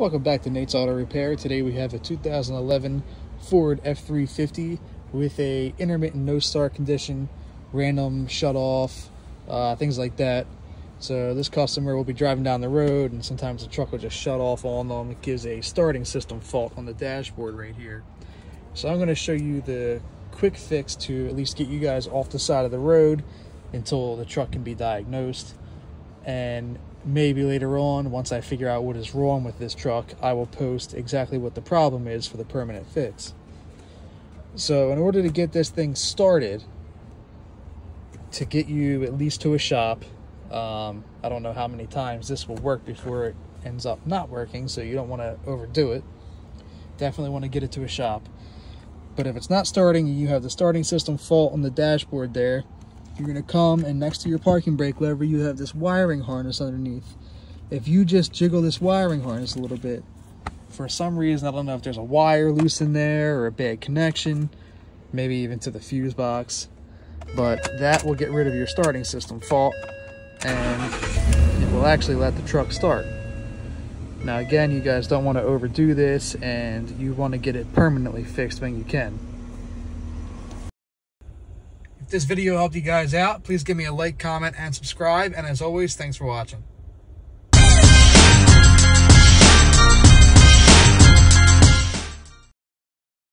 Welcome back to Nate's Auto Repair. Today we have a 2011 Ford F350 with a intermittent no start condition, random shut off, uh, things like that. So this customer will be driving down the road and sometimes the truck will just shut off on them. It gives a starting system fault on the dashboard right here. So I'm going to show you the quick fix to at least get you guys off the side of the road until the truck can be diagnosed. And maybe later on, once I figure out what is wrong with this truck, I will post exactly what the problem is for the permanent fix. So in order to get this thing started, to get you at least to a shop, um, I don't know how many times this will work before it ends up not working, so you don't want to overdo it. Definitely want to get it to a shop. But if it's not starting, you have the starting system fault on the dashboard there, you're gonna come and next to your parking brake lever, you have this wiring harness underneath. If you just jiggle this wiring harness a little bit, for some reason, I don't know if there's a wire loose in there or a bad connection, maybe even to the fuse box, but that will get rid of your starting system fault and it will actually let the truck start. Now again, you guys don't want to overdo this and you want to get it permanently fixed when you can this video helped you guys out, please give me a like, comment, and subscribe. And as always, thanks for watching.